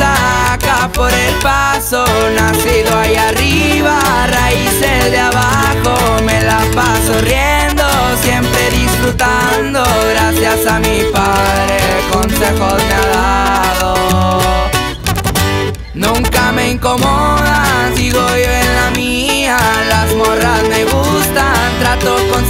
acá por el paso, nacido ahí arriba, raíces de abajo, me la paso riendo, siempre disfrutando, gracias a mi padre, consejos me ha dado. Nunca me incomodan, sigo yo en la mía, las morras me gustan, trato con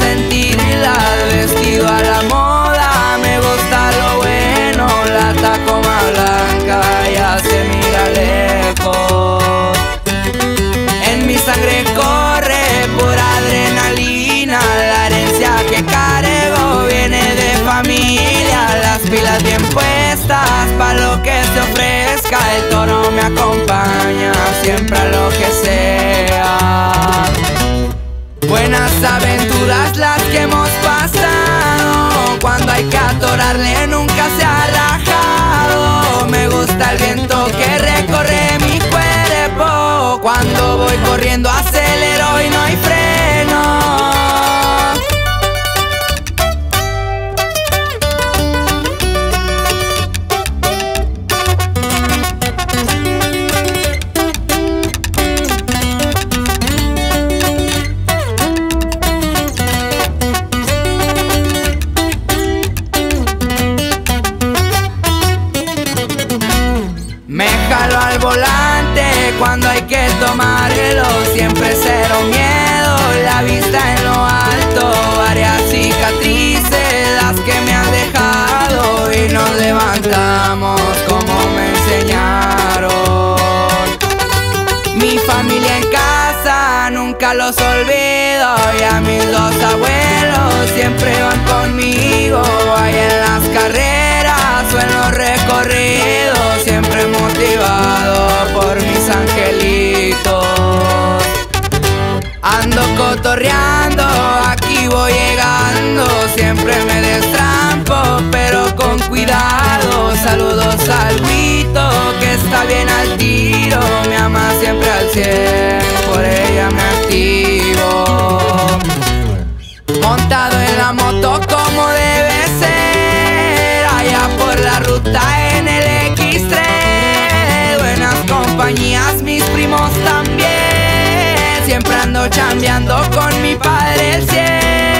pilas bien puestas pa' lo que se ofrezca, el toro me acompaña siempre a lo que sea. Buenas aventuras las que hemos pasado, cuando hay que atorarle nunca se que tomarlo, siempre cero miedo, la vista en lo alto, varias cicatrices las que me han dejado y nos levantamos como me enseñaron. Mi familia en casa nunca los olvido y a mis dos abuelos siempre van conmigo, ahí en las carreras o en los recorridos, siempre motivado Ando cotorreando, aquí voy llegando, siempre me destrampo, pero con cuidado. Saludos al que está bien al tiro, me ama siempre al cien, ando chambeando con mi padre el 100.